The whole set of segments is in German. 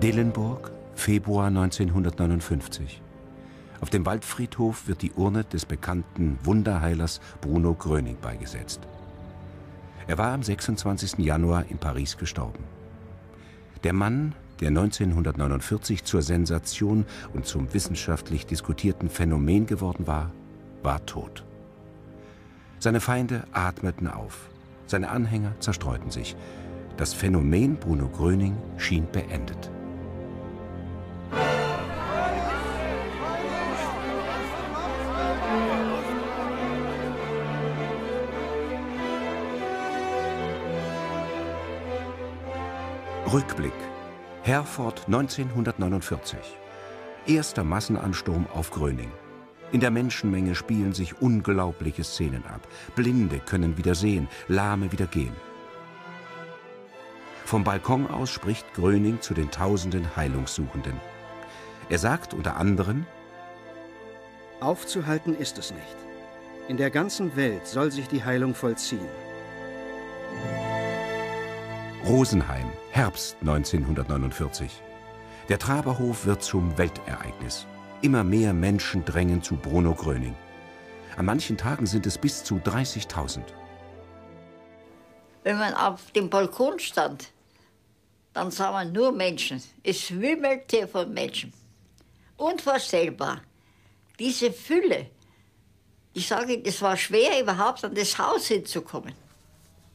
Dillenburg, Februar 1959. Auf dem Waldfriedhof wird die Urne des bekannten Wunderheilers Bruno Gröning beigesetzt. Er war am 26. Januar in Paris gestorben. Der Mann, der 1949 zur Sensation und zum wissenschaftlich diskutierten Phänomen geworden war, war tot. Seine Feinde atmeten auf, seine Anhänger zerstreuten sich. Das Phänomen Bruno Gröning schien beendet. Rückblick. Herford 1949. Erster Massenansturm auf Gröning. In der Menschenmenge spielen sich unglaubliche Szenen ab. Blinde können wieder sehen, Lahme wieder gehen. Vom Balkon aus spricht Gröning zu den tausenden Heilungssuchenden. Er sagt unter anderem, Aufzuhalten ist es nicht. In der ganzen Welt soll sich die Heilung vollziehen. Rosenheim, Herbst 1949. Der Traberhof wird zum Weltereignis. Immer mehr Menschen drängen zu Bruno Gröning. An manchen Tagen sind es bis zu 30.000. Wenn man auf dem Balkon stand, dann sah man nur Menschen. Es wimmelte von Menschen. Unvorstellbar. Diese Fülle. Ich sage, es war schwer, überhaupt an das Haus hinzukommen.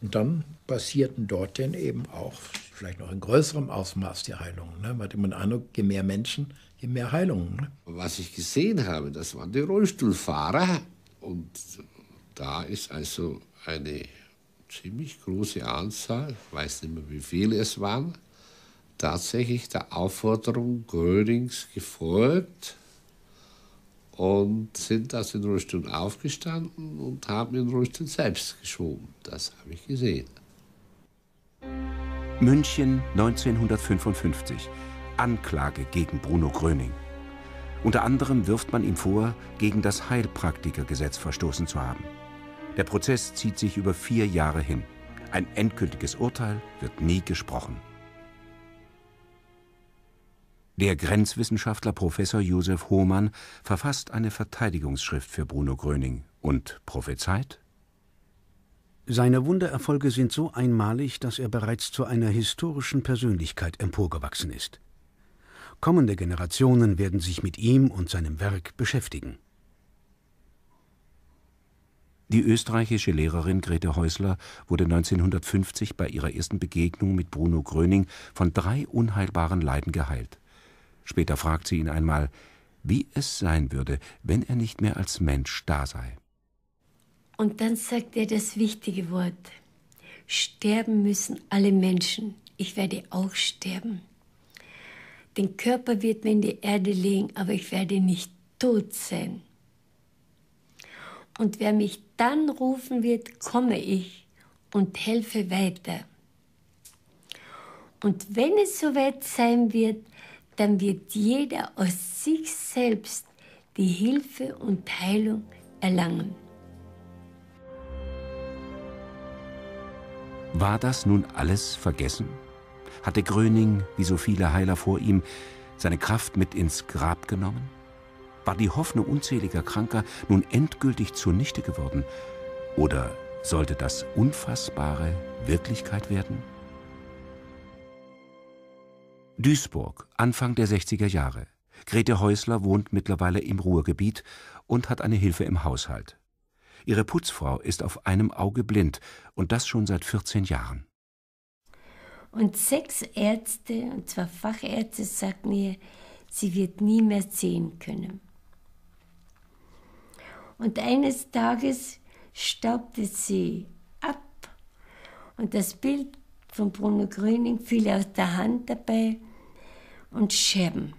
Und dann passierten dort denn eben auch, vielleicht noch in größerem Ausmaß, die Heilungen. Ne? Man hat immer den Eindruck, je mehr Menschen, je mehr Heilungen. Ne? Was ich gesehen habe, das waren die Rollstuhlfahrer. Und da ist also eine ziemlich große Anzahl, ich weiß nicht mehr, wie viele es waren, tatsächlich der Aufforderung Grönings gefolgt und sind aus den Rollstuhl aufgestanden und haben den Rollstuhl selbst geschoben. Das habe ich gesehen. München 1955. Anklage gegen Bruno Gröning. Unter anderem wirft man ihm vor, gegen das Heilpraktikergesetz verstoßen zu haben. Der Prozess zieht sich über vier Jahre hin. Ein endgültiges Urteil wird nie gesprochen. Der Grenzwissenschaftler Professor Josef Hohmann verfasst eine Verteidigungsschrift für Bruno Gröning und prophezeit seine Wundererfolge sind so einmalig, dass er bereits zu einer historischen Persönlichkeit emporgewachsen ist. Kommende Generationen werden sich mit ihm und seinem Werk beschäftigen. Die österreichische Lehrerin Grete Häusler wurde 1950 bei ihrer ersten Begegnung mit Bruno Gröning von drei unheilbaren Leiden geheilt. Später fragt sie ihn einmal, wie es sein würde, wenn er nicht mehr als Mensch da sei. Und dann sagt er das wichtige Wort. Sterben müssen alle Menschen. Ich werde auch sterben. Den Körper wird mir in die Erde legen, aber ich werde nicht tot sein. Und wer mich dann rufen wird, komme ich und helfe weiter. Und wenn es soweit sein wird, dann wird jeder aus sich selbst die Hilfe und Heilung erlangen. War das nun alles vergessen? Hatte Gröning, wie so viele Heiler vor ihm, seine Kraft mit ins Grab genommen? War die Hoffnung unzähliger Kranker nun endgültig zunichte geworden? Oder sollte das Unfassbare Wirklichkeit werden? Duisburg, Anfang der 60er Jahre. Grete Häusler wohnt mittlerweile im Ruhrgebiet und hat eine Hilfe im Haushalt. Ihre Putzfrau ist auf einem Auge blind und das schon seit 14 Jahren. Und sechs Ärzte, und zwar Fachärzte, sagten ihr, sie wird nie mehr sehen können. Und eines Tages staubte sie ab und das Bild von Bruno Gröning fiel aus der Hand dabei und Scherben.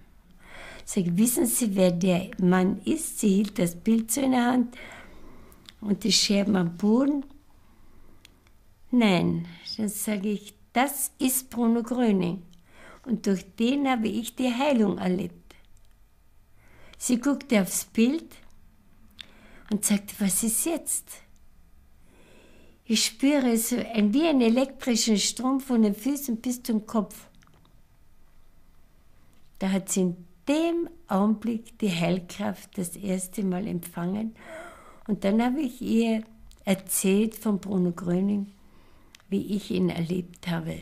Sag, wissen Sie, wer der Mann ist? Sie hielt das Bild so in der Hand und die Scherben am Boden? Nein, dann sage ich, das ist Bruno Gröning und durch den habe ich die Heilung erlebt. Sie guckte aufs Bild und sagte, was ist jetzt? Ich spüre so ein, wie einen elektrischen Strom von den Füßen bis zum Kopf. Da hat sie in dem Augenblick die Heilkraft das erste Mal empfangen. Und dann habe ich ihr erzählt von Bruno Gröning, wie ich ihn erlebt habe.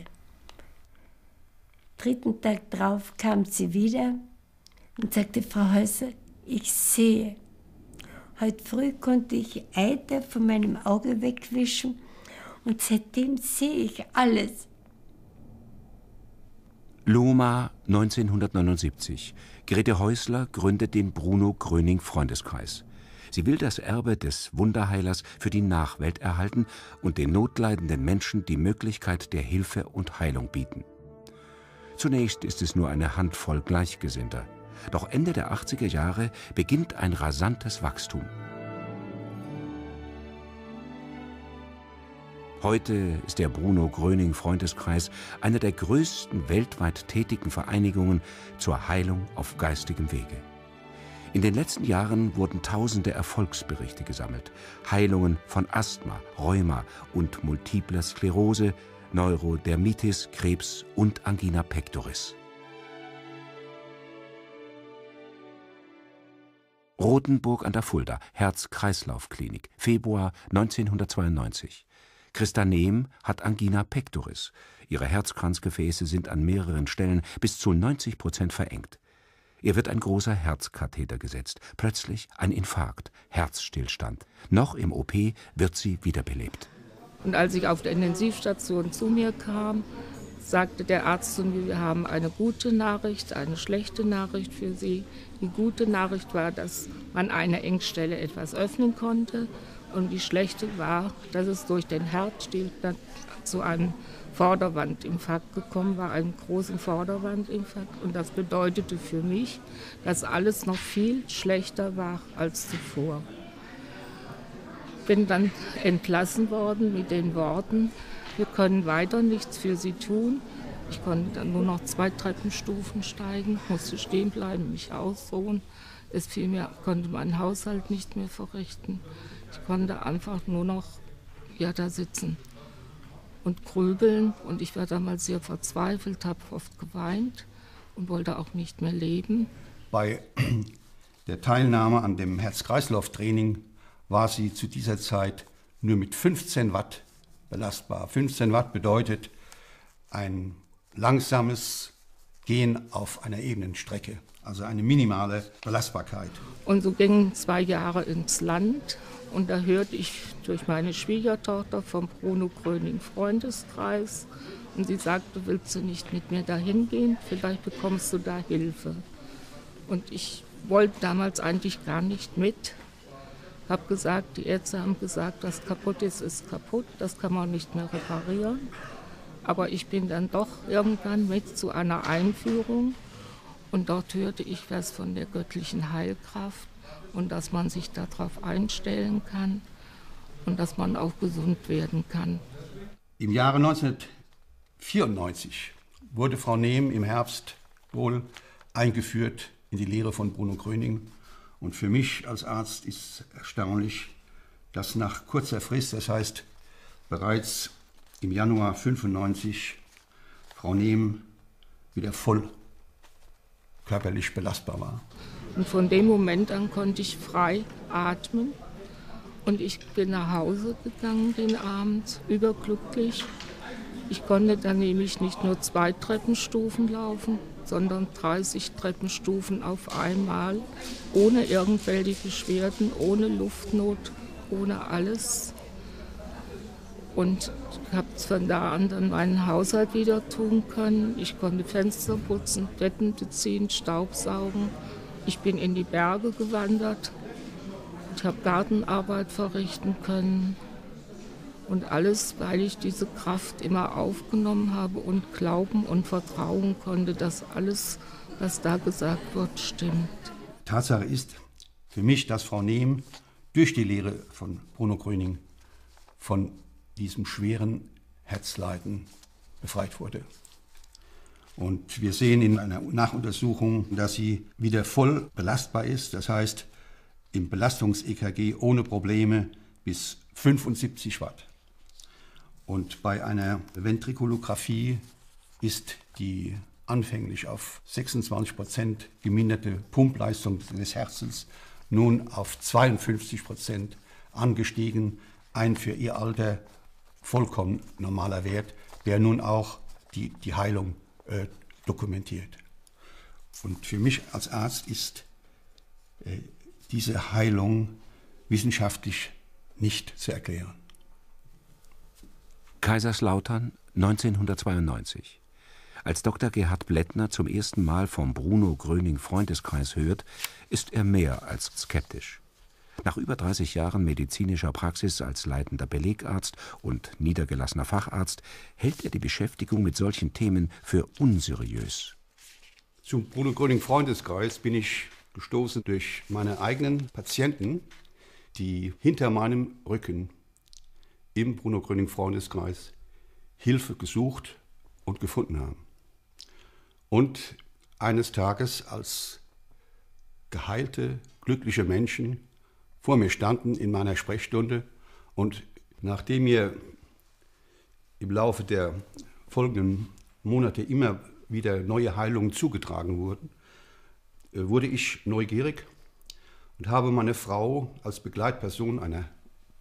Dritten Tag drauf kam sie wieder und sagte, Frau Häuser, ich sehe. Heute früh konnte ich Eiter von meinem Auge wegwischen und seitdem sehe ich alles. Loma 1979. Grete Häusler gründet den Bruno Gröning Freundeskreis. Sie will das Erbe des Wunderheilers für die Nachwelt erhalten und den notleidenden Menschen die Möglichkeit der Hilfe und Heilung bieten. Zunächst ist es nur eine Handvoll Gleichgesinnter. Doch Ende der 80er Jahre beginnt ein rasantes Wachstum. Heute ist der Bruno Gröning Freundeskreis einer der größten weltweit tätigen Vereinigungen zur Heilung auf geistigem Wege. In den letzten Jahren wurden tausende Erfolgsberichte gesammelt. Heilungen von Asthma, Rheuma und multipler Sklerose, Neurodermitis, Krebs und Angina pectoris. Rotenburg an der Fulda, Herz-Kreislauf-Klinik, Februar 1992. Christa Nehm hat Angina pectoris. Ihre Herzkranzgefäße sind an mehreren Stellen bis zu 90 Prozent verengt. Ihr wird ein großer Herzkatheter gesetzt. Plötzlich ein Infarkt, Herzstillstand. Noch im OP wird sie wiederbelebt. Und als ich auf der Intensivstation zu mir kam, sagte der Arzt zu mir, wir haben eine gute Nachricht, eine schlechte Nachricht für Sie. Die gute Nachricht war, dass man eine Engstelle etwas öffnen konnte. Und die schlechte war, dass es durch den Herzstillstand zu einem Vorderwandinfarkt gekommen war, einen großen Vorderwandinfarkt. Und das bedeutete für mich, dass alles noch viel schlechter war als zuvor. Bin dann entlassen worden mit den Worten, wir können weiter nichts für sie tun. Ich konnte dann nur noch zwei Treppenstufen steigen, musste stehen bleiben, mich ausruhen. Es fiel mir, konnte meinen Haushalt nicht mehr verrichten. Ich konnte einfach nur noch ja, da sitzen und grübeln. Und ich war damals sehr verzweifelt, habe oft geweint und wollte auch nicht mehr leben. Bei der Teilnahme an dem Herz-Kreislauf-Training war sie zu dieser Zeit nur mit 15 Watt belastbar. 15 Watt bedeutet ein langsames Gehen auf einer ebenen Strecke, also eine minimale Belastbarkeit. Und so gingen zwei Jahre ins Land und da hörte ich durch meine Schwiegertochter vom Bruno Gröning Freundeskreis und sie sagte, willst du nicht mit mir dahin gehen? Vielleicht bekommst du da Hilfe. Und ich wollte damals eigentlich gar nicht mit, habe gesagt, die Ärzte haben gesagt, was kaputt ist, ist kaputt, das kann man nicht mehr reparieren. Aber ich bin dann doch irgendwann mit zu einer Einführung und dort hörte ich was von der göttlichen Heilkraft und dass man sich darauf einstellen kann und dass man auch gesund werden kann. Im Jahre 1994 wurde Frau Nehm im Herbst wohl eingeführt in die Lehre von Bruno Gröning und für mich als Arzt ist erstaunlich, dass nach kurzer Frist, das heißt bereits im Januar 95, Frau Nehm wieder voll körperlich belastbar war. Und von dem Moment an konnte ich frei atmen. Und ich bin nach Hause gegangen den Abend, überglücklich. Ich konnte dann nämlich nicht nur zwei Treppenstufen laufen, sondern 30 Treppenstufen auf einmal, ohne irgendwelche Beschwerden, ohne Luftnot, ohne alles. Und ich habe von da an dann meinen Haushalt wieder tun können. Ich konnte Fenster putzen, Betten beziehen, Staubsaugen. Ich bin in die Berge gewandert. Ich habe Gartenarbeit verrichten können. Und alles, weil ich diese Kraft immer aufgenommen habe und glauben und vertrauen konnte, dass alles, was da gesagt wird, stimmt. Tatsache ist für mich, dass Frau Nehm durch die Lehre von Bruno Gröning von diesem schweren Herzleiden befreit wurde. Und wir sehen in einer Nachuntersuchung, dass sie wieder voll belastbar ist. Das heißt, im Belastungs-EKG ohne Probleme bis 75 Watt. Und bei einer Ventrikulographie ist die anfänglich auf 26 Prozent geminderte Pumpleistung des Herzens nun auf 52 Prozent angestiegen. Ein für ihr Alter vollkommen normaler Wert, der nun auch die, die Heilung äh, dokumentiert. Und für mich als Arzt ist äh, diese Heilung wissenschaftlich nicht zu erklären. Kaiserslautern 1992. Als Dr. Gerhard Blättner zum ersten Mal vom Bruno Gröning Freundeskreis hört, ist er mehr als skeptisch. Nach über 30 Jahren medizinischer Praxis als leitender Belegarzt und niedergelassener Facharzt hält er die Beschäftigung mit solchen Themen für unseriös. Zum Bruno Gröning Freundeskreis bin ich gestoßen durch meine eigenen Patienten, die hinter meinem Rücken im Bruno Gröning Freundeskreis Hilfe gesucht und gefunden haben. Und eines Tages als geheilte, glückliche Menschen vor mir standen in meiner Sprechstunde und nachdem mir im Laufe der folgenden Monate immer wieder neue Heilungen zugetragen wurden, äh, wurde ich neugierig und habe meine Frau als Begleitperson einer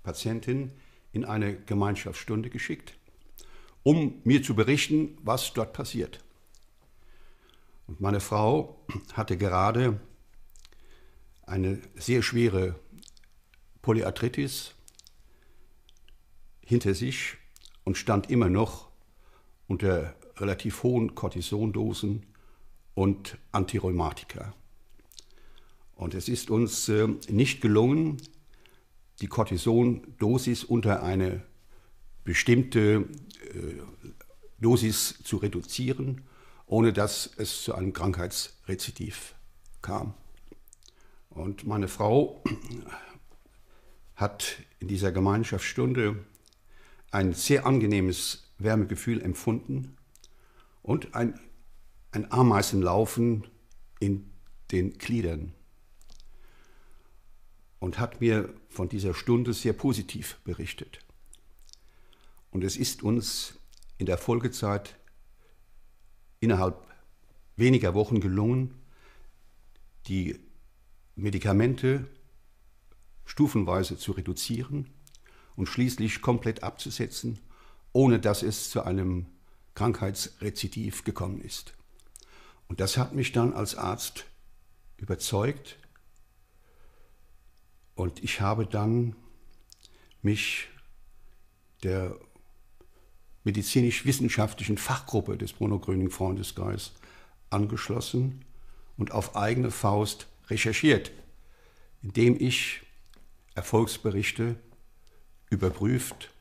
Patientin in eine Gemeinschaftsstunde geschickt, um mir zu berichten, was dort passiert. Und meine Frau hatte gerade eine sehr schwere Polyarthritis hinter sich und stand immer noch unter relativ hohen Cortisondosen und Antirheumatika. Und es ist uns äh, nicht gelungen, die Cortisondosis unter eine bestimmte äh, Dosis zu reduzieren, ohne dass es zu einem Krankheitsrezidiv kam. Und meine Frau hat in dieser Gemeinschaftsstunde ein sehr angenehmes Wärmegefühl empfunden und ein, ein Ameisenlaufen in den Gliedern und hat mir von dieser Stunde sehr positiv berichtet. Und es ist uns in der Folgezeit innerhalb weniger Wochen gelungen, die Medikamente stufenweise zu reduzieren und schließlich komplett abzusetzen, ohne dass es zu einem Krankheitsrezidiv gekommen ist. Und das hat mich dann als Arzt überzeugt, und ich habe dann mich der medizinisch-wissenschaftlichen Fachgruppe des Bruno Gröning Freundeskreis angeschlossen und auf eigene Faust recherchiert, indem ich Erfolgsberichte überprüft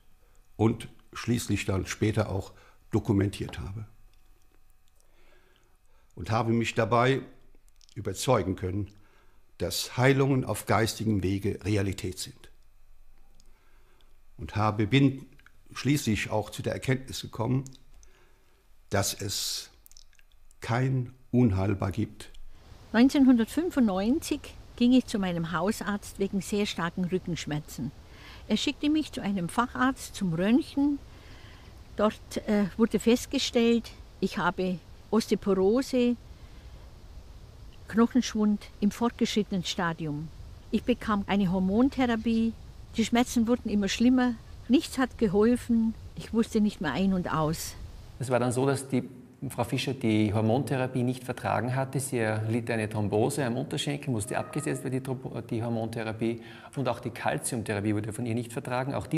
und schließlich dann später auch dokumentiert habe. Und habe mich dabei überzeugen können, dass Heilungen auf geistigem Wege Realität sind. Und habe, bin schließlich auch zu der Erkenntnis gekommen, dass es kein Unheilbar gibt. 1995 ging ich zu meinem Hausarzt wegen sehr starken Rückenschmerzen. Er schickte mich zu einem Facharzt zum Röntgen. Dort äh, wurde festgestellt, ich habe Osteoporose, Knochenschwund im fortgeschrittenen Stadium. Ich bekam eine Hormontherapie. Die Schmerzen wurden immer schlimmer. Nichts hat geholfen. Ich wusste nicht mehr ein und aus. Es war dann so, dass die Frau Fischer die Hormontherapie nicht vertragen hatte. Sie erlitt eine Thrombose am Unterschenkel, musste abgesetzt werden, die, Hormontherapie. Und auch die Kalziumtherapie wurde von ihr nicht vertragen. Auch